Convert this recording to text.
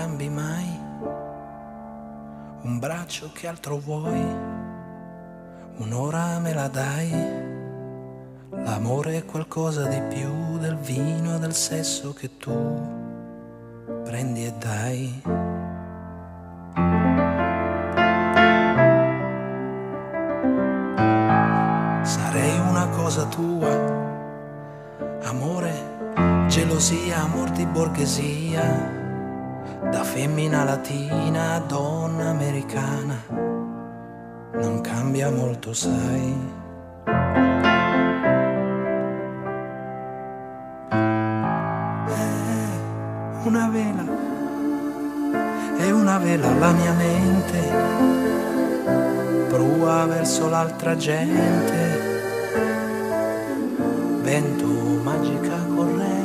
cambi mai. Un braccio che altro vuoi, un'ora me la dai. L'amore è qualcosa di più del vino e del sesso che tu prendi e dai. Sarei una cosa tua, amore, gelosia, amor di borghesia, da femmina latina a donna americana, non cambia molto, sai. Eh, Una vela, è una vela la mia mente, prua verso l'altra gente, vento magica corrente